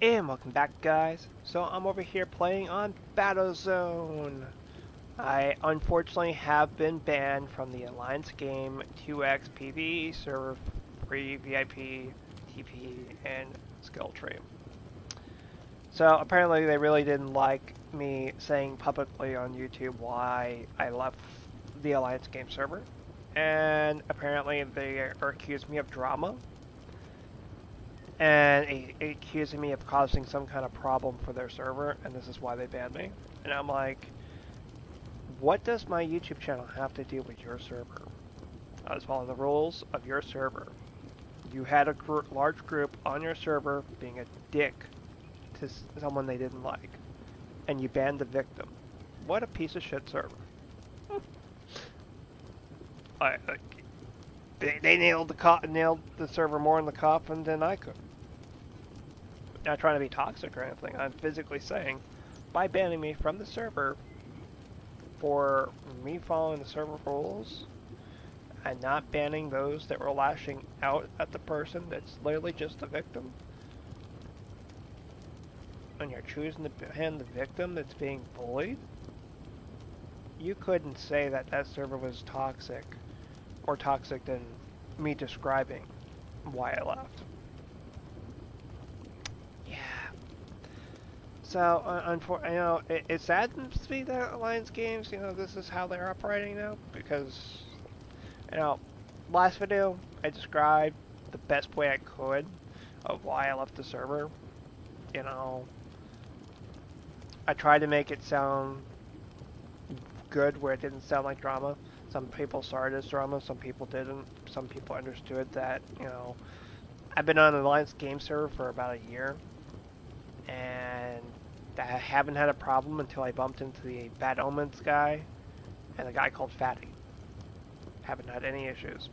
And welcome back guys. So I'm over here playing on Battlezone. I unfortunately have been banned from the Alliance game 2x PvE server, free VIP, TP, and skill tree. So apparently they really didn't like me saying publicly on YouTube why I left the Alliance game server. And apparently they accused me of drama and accusing me of causing some kind of problem for their server, and this is why they banned me. And I'm like, what does my YouTube channel have to do with your server? I was following the rules of your server. You had a gr large group on your server being a dick to someone they didn't like, and you banned the victim. What a piece of shit server. I, I, they, they nailed the nailed the server more in the coffin than I could not trying to be toxic or anything. I'm physically saying, by banning me from the server for me following the server rules and not banning those that were lashing out at the person that's literally just a victim, and you're choosing to ban the victim that's being bullied, you couldn't say that that server was toxic or toxic than me describing why I left. So, uh, you know, it, it saddens me that Alliance Games, you know, this is how they're operating now, because, you know, last video, I described the best way I could of why I left the server. You know, I tried to make it sound good where it didn't sound like drama. Some people saw it as drama, some people didn't. Some people understood that, you know, I've been on the Alliance game server for about a year, and I haven't had a problem until I bumped into the Bad Omens guy and a guy called Fatty. Haven't had any issues.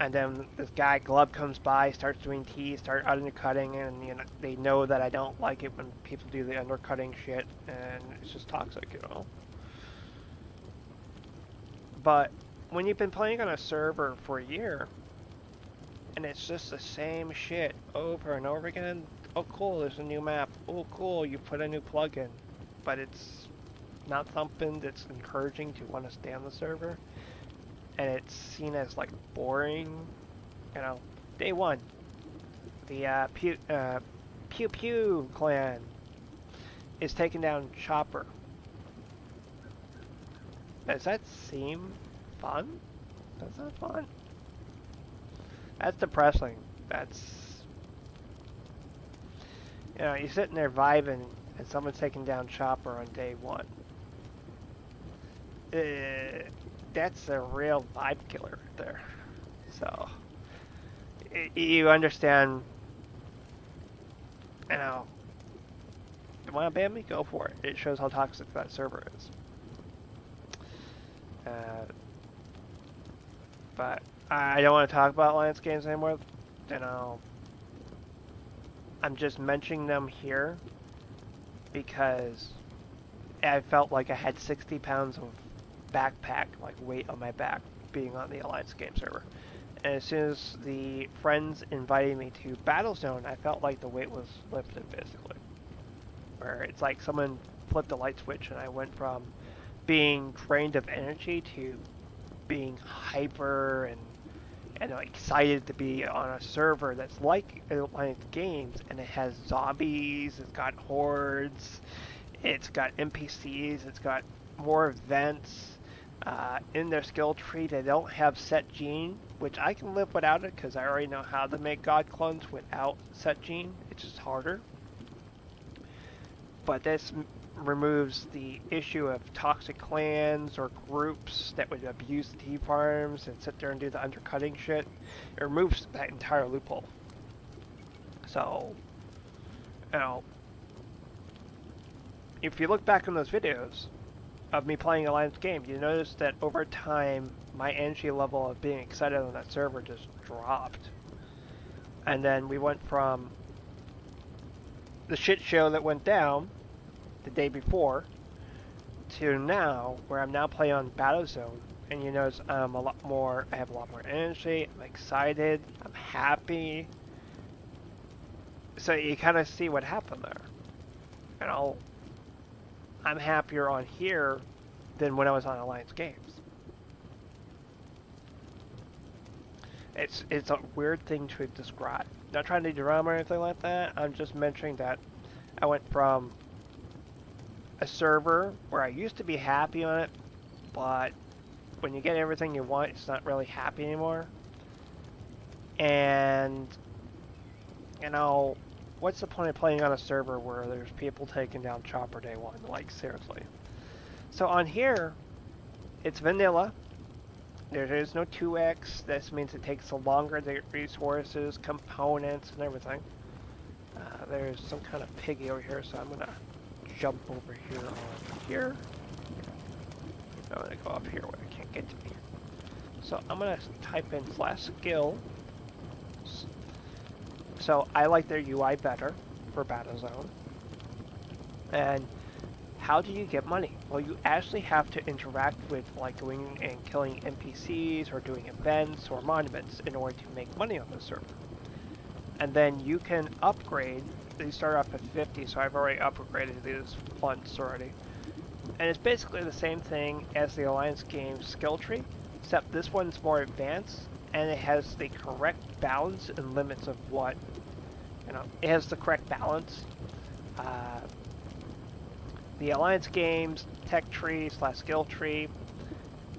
And then this guy Glub comes by, starts doing tea, start undercutting, and you know they know that I don't like it when people do the undercutting shit, and it's just toxic, you know. But when you've been playing on a server for a year, and it's just the same shit over and over again, oh cool, there's a new map. Oh cool, you put a new plugin. But it's not something that's encouraging to want to stay on the server. And it's seen as like boring. You know, day one. The uh, Pew, uh, Pew Pew clan is taking down Chopper. Does that seem fun? That's not fun. That's depressing. That's you know, you're sitting there vibing and someone's taking down Chopper on day one. Uh, that's a real vibe killer there. So, you understand, you know, you want to ban me? Go for it. It shows how toxic that server is. Uh, but I don't want to talk about Alliance games anymore. You know, I'm just mentioning them here because I felt like I had 60 pounds of backpack, like weight on my back, being on the Alliance game server. And as soon as the friends invited me to Battlezone, I felt like the weight was lifted, basically. Where it's like someone flipped a light switch and I went from being drained of energy to being hyper and and I'm excited to be on a server that's like Alliance Games, and it has zombies, it's got hordes, it's got NPCs, it's got more events. Uh, in their skill tree, they don't have set gene, which I can live without it because I already know how to make god clones without set gene. It's just harder. But this removes the issue of toxic clans or groups that would abuse the T farms and sit there and do the undercutting shit. It removes that entire loophole. So, you know, if you look back on those videos of me playing Alliance game, you notice that over time, my energy level of being excited on that server just dropped. And then we went from the shit show that went down the day before to now, where I'm now playing on Battlezone, and you notice I'm um, a lot more, I have a lot more energy, I'm excited, I'm happy, so you kind of see what happened there. You know, I'm happier on here than when I was on Alliance Games. It's it's a weird thing to describe. Not trying to drama or anything like that. I'm just mentioning that I went from a server where I used to be happy on it, but when you get everything you want, it's not really happy anymore. And you know, what's the point of playing on a server where there's people taking down Chopper Day One? Like seriously. So on here, it's vanilla. There is no 2x. This means it takes longer to get resources, components, and everything. Uh, there's some kind of piggy over here, so I'm gonna jump over here on here. I'm gonna go up here where I can't get to me. So I'm gonna type in slash skill. So I like their UI better for Battlezone. And how do you get money? Well, you actually have to interact with like going and killing NPCs or doing events or monuments in order to make money on the server. And then you can upgrade. They start off at 50, so I've already upgraded these once already. And it's basically the same thing as the Alliance game skill tree, except this one's more advanced and it has the correct balance and limits of what, you know, it has the correct balance. Uh, the Alliance Games tech tree slash skill tree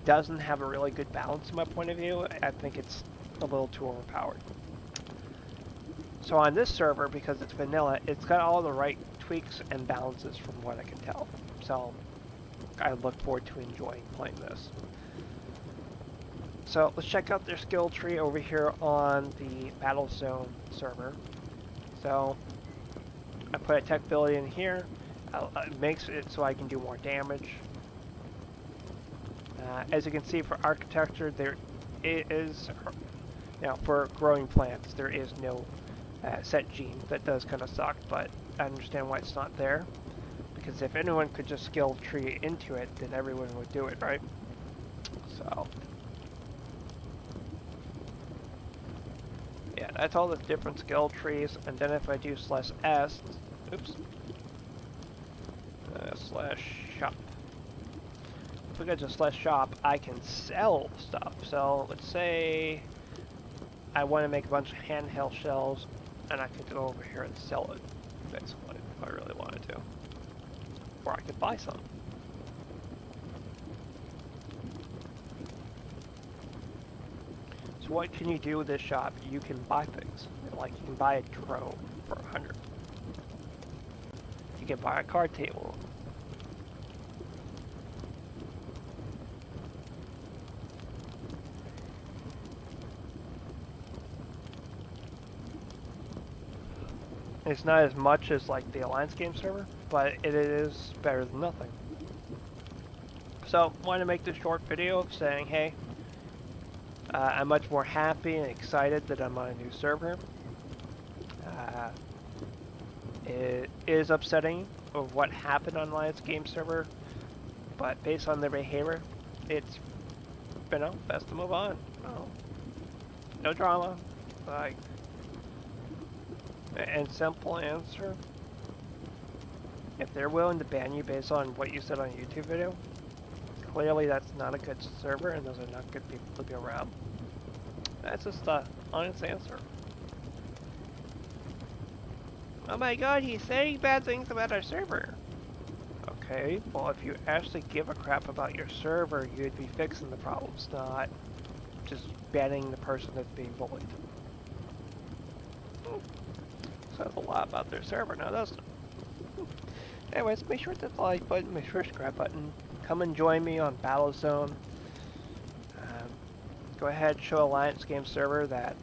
doesn't have a really good balance in my point of view. I think it's a little too overpowered. So on this server, because it's vanilla, it's got all the right tweaks and balances from what I can tell. So I look forward to enjoying playing this. So let's check out their skill tree over here on the Battlezone server. So I put a tech ability in here. Uh, it makes it so I can do more damage. Uh, as you can see for architecture, there is, you now for growing plants, there is no uh, set gene. That does kind of suck, but I understand why it's not there. Because if anyone could just skill tree into it, then everyone would do it, right? So. Yeah, that's all the different skill trees. And then if I do slash S, oops, uh, slash shop. If we go to slash shop, I can sell stuff. So let's say I want to make a bunch of handmade shells, and I could go over here and sell it, basically, if I really wanted to. Or I could buy some. So what can you do with this shop? You can buy things. Like you can buy a drone for a hundred. You can buy a card table. It's not as much as like the Alliance game server, but it is better than nothing. So, wanted to make this short video of saying, hey, uh, I'm much more happy and excited that I'm on a new server. Uh, it is upsetting of what happened on Alliance game server, but based on their behavior, it's, you know, best to move on. No, no drama. Like, and simple answer, if they're willing to ban you based on what you said on a YouTube video, clearly that's not a good server and those are not good people to be around. That's just the honest answer. Oh my god, he's saying bad things about our server. Okay, well if you actually give a crap about your server, you'd be fixing the problems, not just banning the person that's being bullied. Says a lot about their server now, doesn't it? Anyways, make sure to hit the like button, make sure to subscribe button. Come and join me on Battlezone. Um, go ahead, show Alliance Game Server that,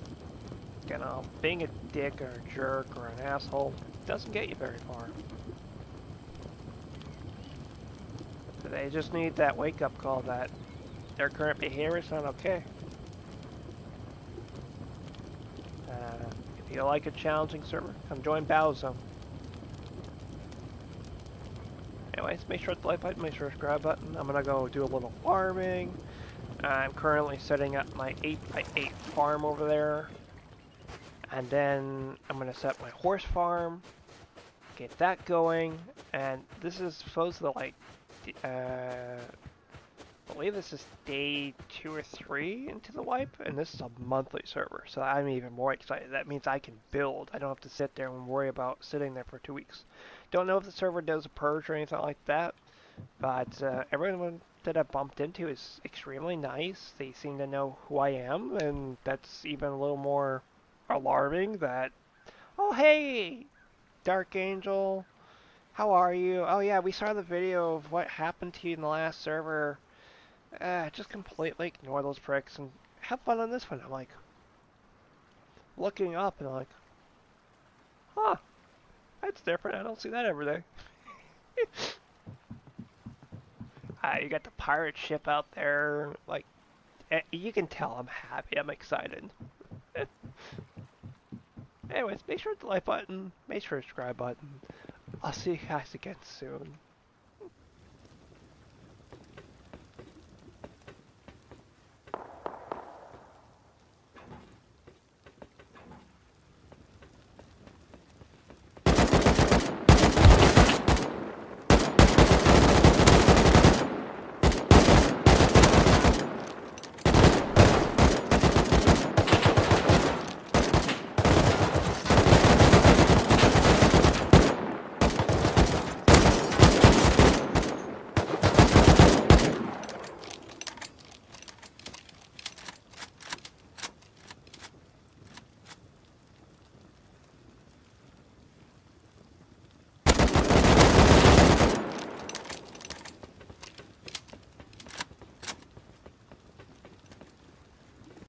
you know, being a dick or a jerk or an asshole doesn't get you very far. They just need that wake-up call that their current behavior is not okay. Uh, you like a challenging server, come join Battlezone. Anyways, make sure to like button, make sure to subscribe button. I'm gonna go do a little farming. I'm currently setting up my 8x8 farm over there. And then I'm to set my horse farm, get that going, and this is supposed to like, uh, I believe this is day two or three into the wipe, and this is a monthly server, so I'm even more excited. That means I can build. I don't have to sit there and worry about sitting there for two weeks. Don't know if the server does a purge or anything like that, but uh, everyone that I've bumped into is extremely nice. They seem to know who I am, and that's even a little more alarming that, oh hey, Dark Angel, how are you? Oh yeah, we saw the video of what happened to you in the last server. Uh, just completely ignore those pricks and have fun on this one. I'm like, looking up and I'm like, huh, that's different. I don't see that every day. uh, you got the pirate ship out there. Like, eh, you can tell I'm happy. I'm excited. Anyways, make sure to like button, make sure to subscribe button. I'll see you guys again soon.